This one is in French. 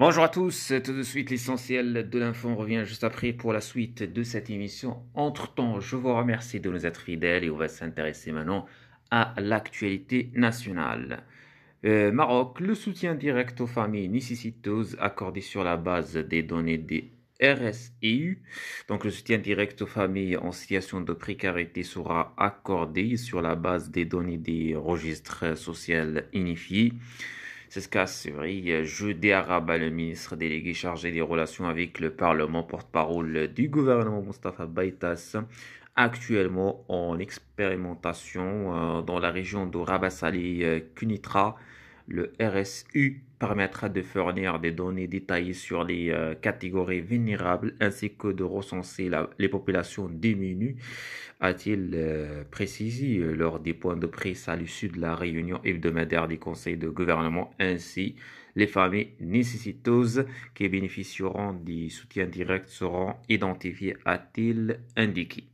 Bonjour à tous, tout de suite l'essentiel de l'info, revient juste après pour la suite de cette émission. Entre-temps, je vous remercie de nous être fidèles et on va s'intéresser maintenant à l'actualité nationale. Euh, Maroc, le soutien direct aux familles nécessiteuses accordé sur la base des données des RSEU. Donc le soutien direct aux familles en situation de précarité sera accordé sur la base des données des registres sociaux unifiés. C'est ce qu'a assuré jeudi Araba, le ministre délégué chargé des relations avec le Parlement, porte-parole du gouvernement Mustafa Baitas, actuellement en expérimentation euh, dans la région de Rabasali-Kunitra le RSU permettra de fournir des données détaillées sur les euh, catégories vulnérables ainsi que de recenser les populations diminuées, a-t-il euh, précisé lors des points de presse à l'issue de la réunion hebdomadaire des conseils de gouvernement. Ainsi, les familles nécessiteuses qui bénéficieront du soutien direct seront identifiées, a-t-il indiqué.